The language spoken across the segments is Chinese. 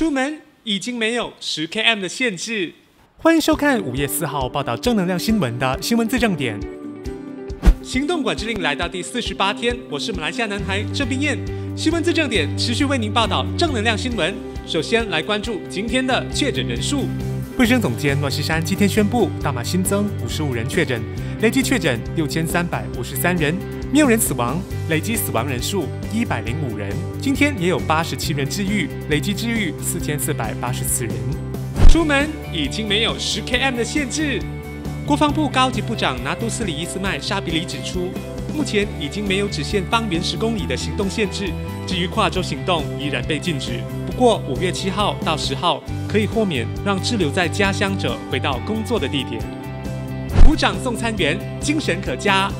出门已经没有十 km 的限制。欢迎收看五月四号报道正能量新闻的新闻自证点。行动管制令来到第四十八天，我是马来西亚男孩郑冰燕。新闻自证点持续为您报道正能量新闻。首先来关注今天的确诊人数。卫生总监诺西山今天宣布，大马新增五十五人确诊，累计确诊六千三百五十三人，没有人死亡，累计死亡人数一百零五人。今天也有八十七人治愈，累计治愈四千四百八十四人。出门已经没有十 km 的限制。国防部高级部长拿督斯里伊斯麦沙比里指出，目前已经没有只限方圆十公里的行动限制，至于跨州行动依然被禁止。不过五月七号到十号。可以豁免让滞留在家乡者回到工作的地点。鼓掌送餐员精神可嘉。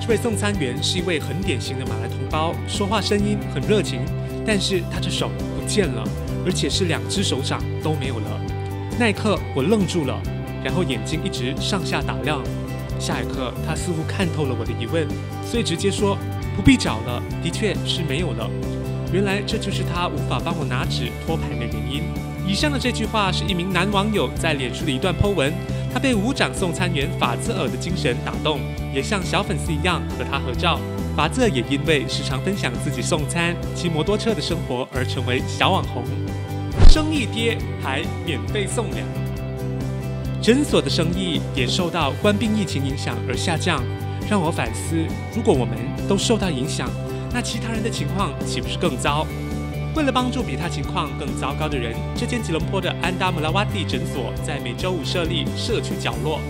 这位送餐员是一位很典型的马来同胞，说话声音很热情，但是他的手不见了，而且是两只手掌都没有了。那一刻我愣住了，然后眼睛一直上下打量。下一刻他似乎看透了我的疑问，所以直接说不必找了，的确是没有了。原来这就是他无法帮我拿纸托盘的原因。以上的这句话是一名男网友在脸书的一段 po 文，他被五掌送餐员法兹尔的精神打动，也像小粉丝一样和他合照。法兹尔也因为时常分享自己送餐、骑摩托车的生活而成为小网红。生意跌还免费送粮，诊所的生意也受到官病疫情影响而下降，让我反思：如果我们都受到影响，那其他人的情况岂不是更糟？为了帮助比他情况更糟糕的人，这间吉隆坡的安达姆拉瓦蒂诊所在每周五设立社区角落。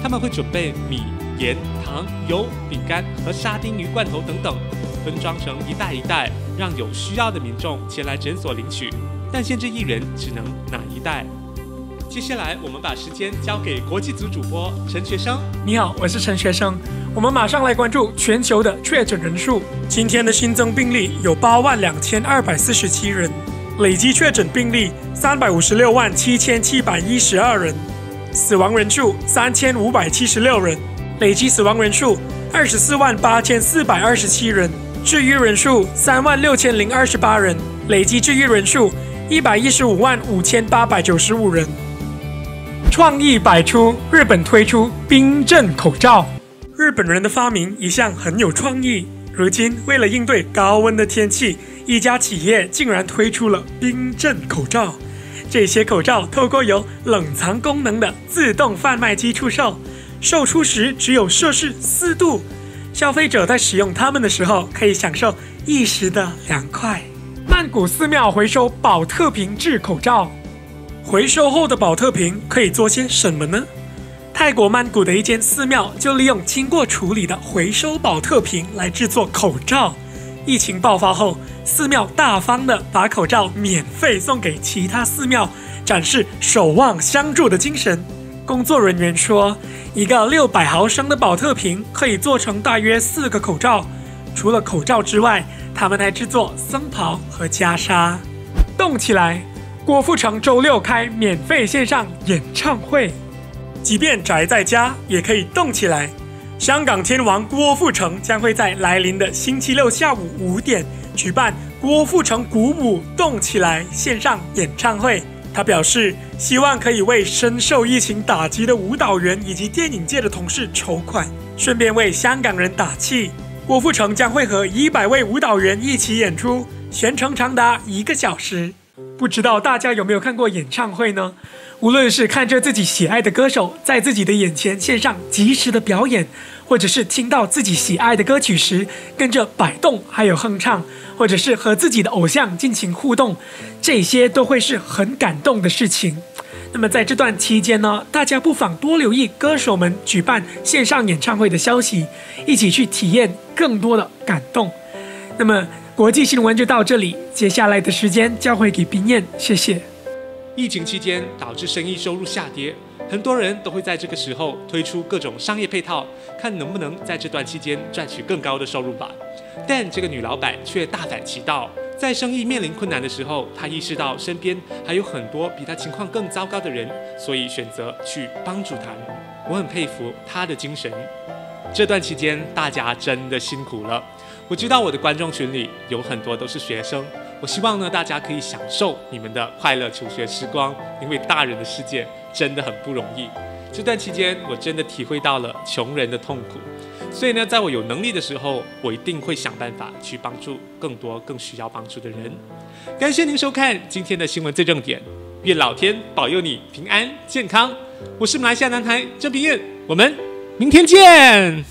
他们会准备米、盐、糖、油、饼干和沙丁鱼罐头等等，分装成一袋一袋，让有需要的民众前来诊所领取。但限制一人只能拿一袋。接下来，我们把时间交给国际组主播陈学生。你好，我是陈学生。我们马上来关注全球的确诊人数。今天的新增病例有八万两千二百四十七人，累计确诊病例三百五十六万七千七百一十二人，死亡人数三千五百七十六人，累计死亡人数二十四万八千四百二十七人，治愈人数三万六千零二十八人，累计治愈人数一百一十五万五千八百九十五人。创意百出，日本推出冰镇口罩。日本人的发明一向很有创意，如今为了应对高温的天气，一家企业竟然推出了冰镇口罩。这些口罩透过有冷藏功能的自动贩卖机出售，售出时只有摄氏四度，消费者在使用它们的时候可以享受一时的凉快。曼谷寺庙回收宝特瓶制口罩，回收后的宝特瓶可以做些什么呢？泰国曼谷的一间寺庙就利用经过处理的回收宝特瓶来制作口罩。疫情爆发后，寺庙大方的把口罩免费送给其他寺庙，展示守望相助的精神。工作人员说，一个六百毫升的宝特瓶可以做成大约四个口罩。除了口罩之外，他们还制作僧袍和袈裟。动起来！郭富城周六开免费线上演唱会。即便宅在家，也可以动起来。香港天王郭富城将会在来临的星期六下午五点举办郭富城鼓舞动起来线上演唱会。他表示，希望可以为深受疫情打击的舞蹈员以及电影界的同事筹款，顺便为香港人打气。郭富城将会和一百位舞蹈员一起演出，全程长达一个小时。不知道大家有没有看过演唱会呢？无论是看着自己喜爱的歌手在自己的眼前线上及时的表演，或者是听到自己喜爱的歌曲时跟着摆动还有哼唱，或者是和自己的偶像进行互动，这些都会是很感动的事情。那么在这段期间呢，大家不妨多留意歌手们举办线上演唱会的消息，一起去体验更多的感动。那么国际新闻就到这里，接下来的时间交回给冰燕，谢谢。疫情期间导致生意收入下跌，很多人都会在这个时候推出各种商业配套，看能不能在这段期间赚取更高的收入吧。但这个女老板却大反其道，在生意面临困难的时候，她意识到身边还有很多比她情况更糟糕的人，所以选择去帮助他们。我很佩服她的精神。这段期间大家真的辛苦了。我知道我的观众群里有很多都是学生。我希望呢，大家可以享受你们的快乐求学时光，因为大人的世界真的很不容易。这段期间，我真的体会到了穷人的痛苦，所以呢，在我有能力的时候，我一定会想办法去帮助更多更需要帮助的人。感谢您收看今天的新闻最正点，愿老天保佑你平安健康。我是马来西亚男孩郑平燕，我们明天见。